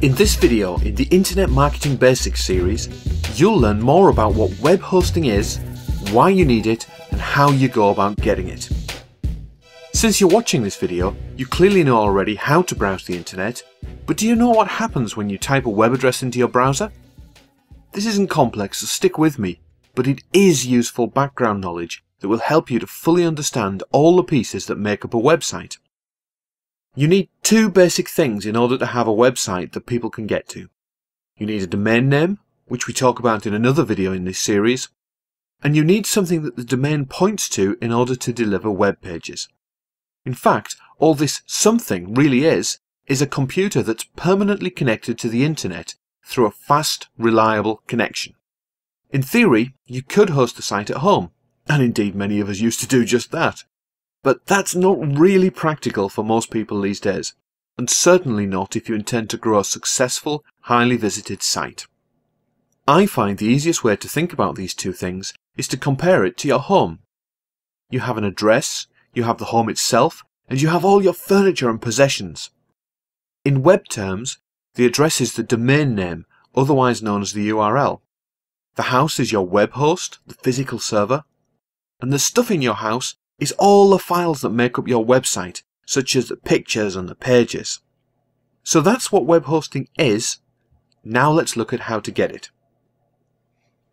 In this video, in the Internet Marketing Basics series, you'll learn more about what web hosting is, why you need it, and how you go about getting it. Since you're watching this video, you clearly know already how to browse the internet, but do you know what happens when you type a web address into your browser? This isn't complex, so stick with me, but it is useful background knowledge that will help you to fully understand all the pieces that make up a website. You need two basic things in order to have a website that people can get to. You need a domain name, which we talk about in another video in this series, and you need something that the domain points to in order to deliver web pages. In fact, all this something really is, is a computer that's permanently connected to the internet through a fast, reliable connection. In theory, you could host a site at home, and indeed many of us used to do just that. But that's not really practical for most people these days, and certainly not if you intend to grow a successful, highly visited site. I find the easiest way to think about these two things is to compare it to your home. You have an address, you have the home itself, and you have all your furniture and possessions. In web terms, the address is the domain name, otherwise known as the URL. The house is your web host, the physical server, and the stuff in your house is all the files that make up your website, such as the pictures and the pages. So that's what web hosting is. Now let's look at how to get it.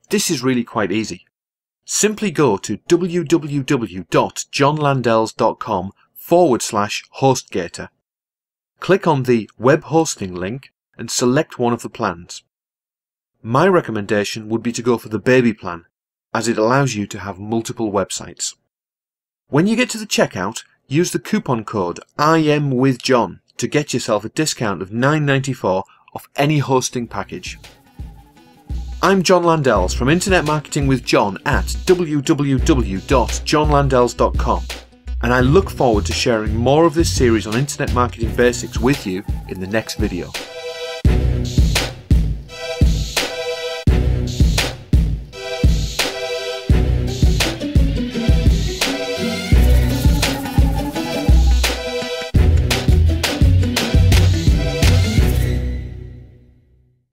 This is really quite easy. Simply go to www.johnlandells.com forward slash HostGator. Click on the web hosting link and select one of the plans. My recommendation would be to go for the baby plan, as it allows you to have multiple websites. When you get to the checkout, use the coupon code IMWithJohn to get yourself a discount of $9.94 off any hosting package. I'm John Landells from Internet Marketing with John at www.johnlandells.com and I look forward to sharing more of this series on Internet Marketing Basics with you in the next video.